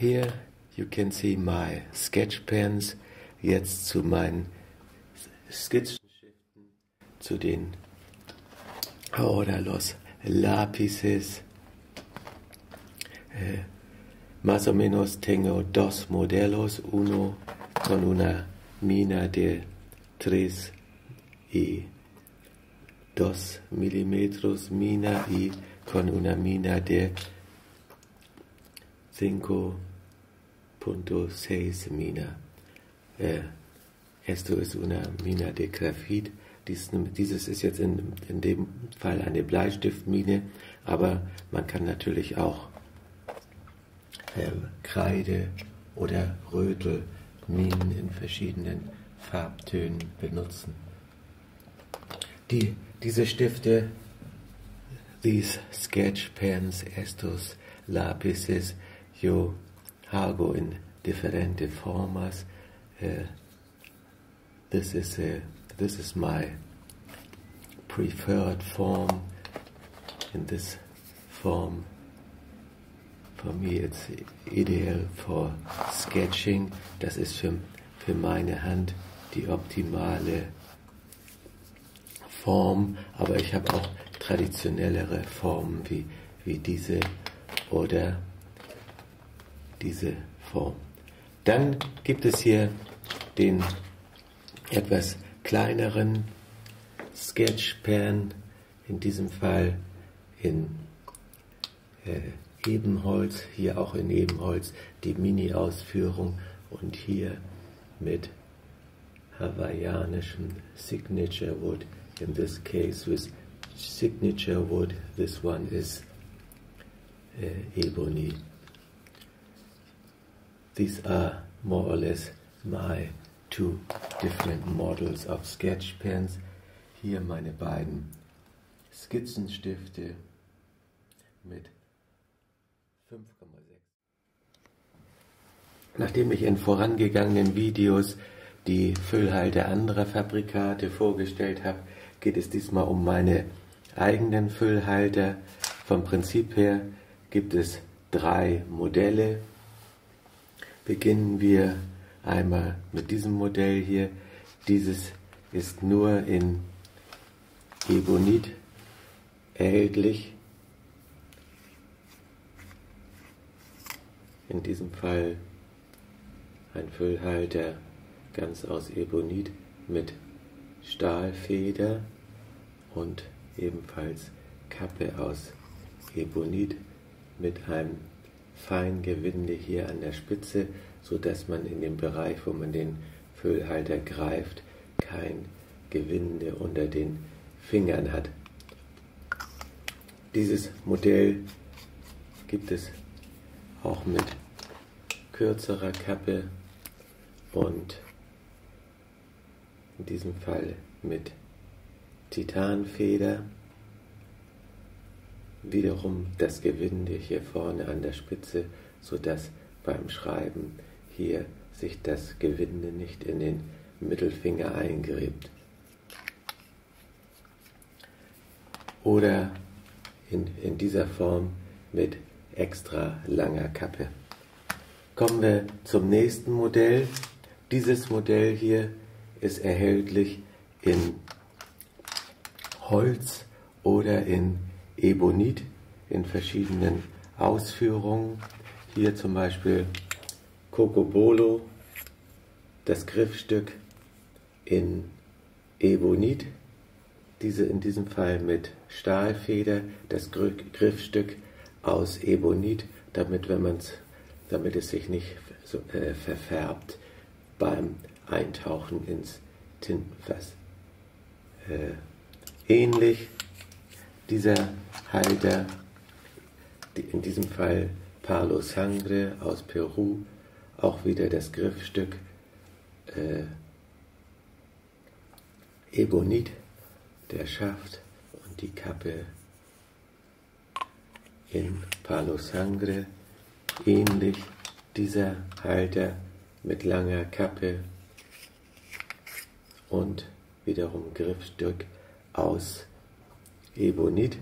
Here you can see my sketch pens. Jetzt zu meinen Skizzenschriften, zu den ahora los lápices. Eh, más o menos tengo dos modelos, uno con una mina de 3 y 2 milímetros mina y con una mina de 5.6 mina. Eh, esto ist una mina de Graphit. Dies, dieses ist jetzt in, in dem Fall eine Bleistiftmine, aber man kann natürlich auch äh, Kreide oder Rötelminen in verschiedenen Farbtönen benutzen. Die, diese Stifte, these sketch pens, estos lápices, yo hago in diferentes formas. Uh, this is a, this is my preferred form. In this form, for me, it's ideal for sketching. Das ist für, für meine Hand die optimale Form, aber ich habe auch traditionellere Formen wie, wie diese oder diese Form. Dann gibt es hier den etwas kleineren Sketchpan, in diesem Fall in äh, Ebenholz, hier auch in Ebenholz die Mini-Ausführung und hier mit hawaiianischem signature wood. In this case, with signature wood, this one is uh, ebony. These are more or less my two different models of sketch pens. Hier meine beiden Skizzenstifte mit 5,6. Nachdem ich in vorangegangenen Videos die Füllhalter anderer Fabrikate vorgestellt habe, geht es diesmal um meine eigenen Füllhalter. Vom Prinzip her gibt es drei Modelle. Beginnen wir einmal mit diesem Modell hier. Dieses ist nur in Ebonit erhältlich. In diesem Fall ein Füllhalter ganz aus Ebonit mit Stahlfeder und ebenfalls Kappe aus Ebonit mit einem Feingewinde hier an der Spitze, so dass man in dem Bereich, wo man den Füllhalter greift, kein Gewinde unter den Fingern hat. Dieses Modell gibt es auch mit kürzerer Kappe und in diesem Fall mit Titanfeder. Wiederum das Gewinde hier vorne an der Spitze, sodass beim Schreiben hier sich das Gewinde nicht in den Mittelfinger eingräbt. Oder in, in dieser Form mit extra langer Kappe. Kommen wir zum nächsten Modell. Dieses Modell hier ist erhältlich in Holz oder in Ebonit in verschiedenen Ausführungen. Hier zum Beispiel Cocobolo, das Griffstück in Ebonit, diese in diesem Fall mit Stahlfeder, das Griffstück aus Ebonit, damit, wenn man's, damit es sich nicht so, äh, verfärbt beim Eintauchen ins Tintenfass. Äh, ähnlich dieser Halter, die, in diesem Fall Palo Sangre aus Peru, auch wieder das Griffstück äh, Ebonit, der Schaft und die Kappe in Palo Sangre, ähnlich dieser Halter mit langer Kappe und wiederum Griffstück aus Ebonit.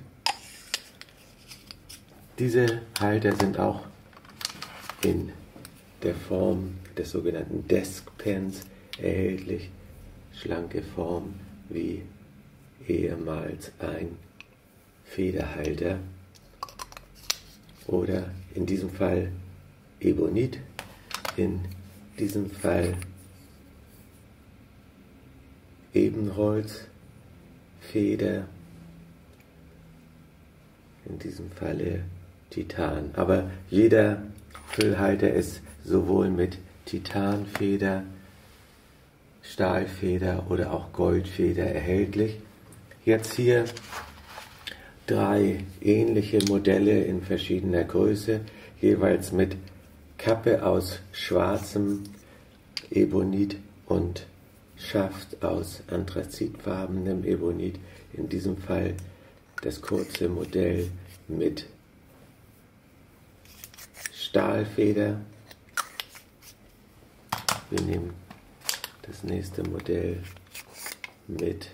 Diese Halter sind auch in der Form des sogenannten Deskpens erhältlich. Schlanke Form wie ehemals ein Federhalter oder in diesem Fall Ebonit, in diesem Fall Ebenholz, Feder, in diesem Falle Titan. Aber jeder Füllhalter ist sowohl mit Titanfeder, Stahlfeder oder auch Goldfeder erhältlich. Jetzt hier drei ähnliche Modelle in verschiedener Größe, jeweils mit Kappe aus schwarzem Ebonit und Schaft aus anthrazitfarbenem Ebonit. In diesem Fall das kurze Modell mit Stahlfeder. Wir nehmen das nächste Modell mit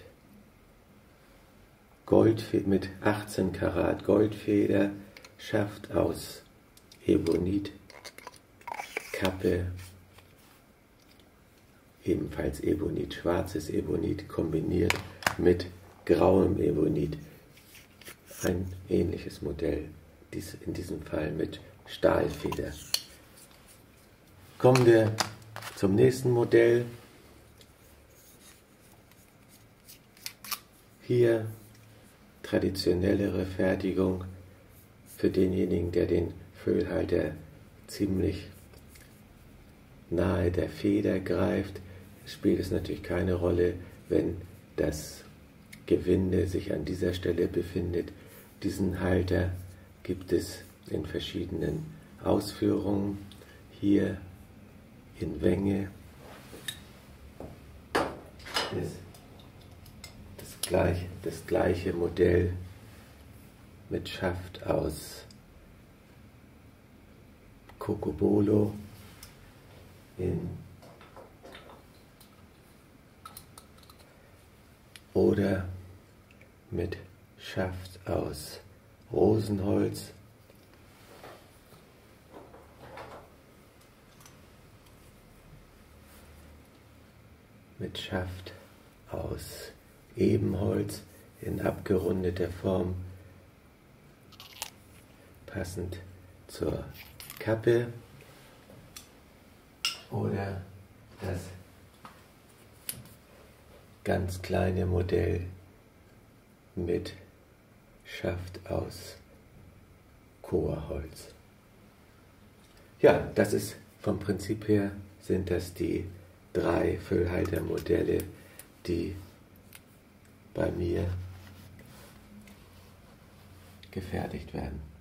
Gold, mit 18 Karat Goldfeder, Schaft aus Ebonit, Kappe, ebenfalls Ebonit, schwarzes Ebonit kombiniert mit grauem Ebonit. Ein ähnliches Modell, dies in diesem Fall mit Stahlfeder. Kommen wir zum nächsten Modell. Hier traditionellere Fertigung für denjenigen, der den Füllhalter ziemlich nahe der Feder greift, spielt es natürlich keine Rolle, wenn das Gewinde sich an dieser Stelle befindet. Diesen Halter gibt es in verschiedenen Ausführungen. Hier in Wänge ist gleich, das gleiche Modell mit Schaft aus Cocobolo in oder mit Schaft aus Rosenholz mit Schaft aus Ebenholz in abgerundeter Form, passend zur Kappe oder das ganz kleine Modell mit Schaft aus Chorholz. Ja, das ist vom Prinzip her sind das die drei Füllhaltermodelle, die bei mir gefertigt werden.